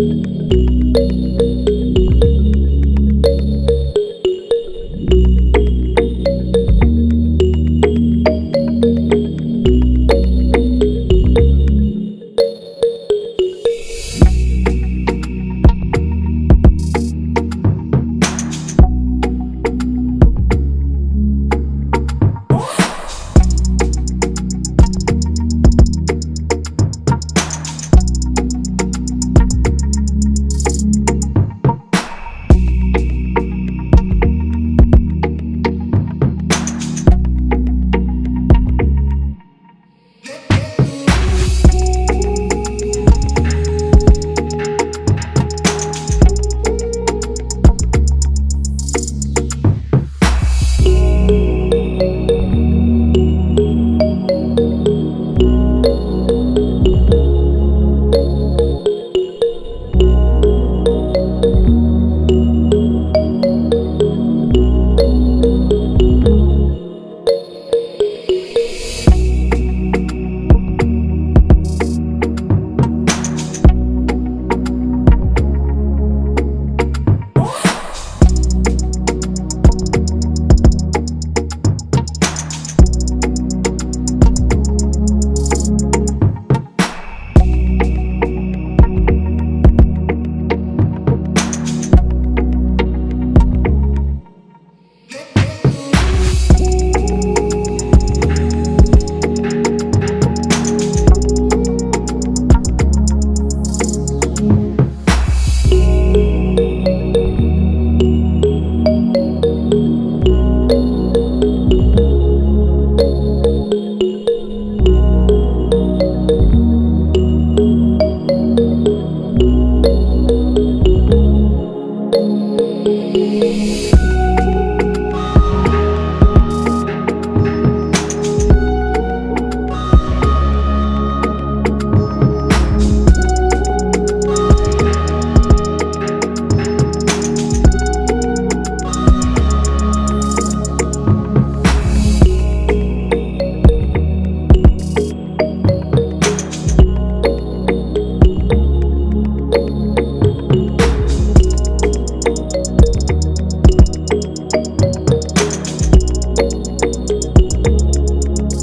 you.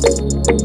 Música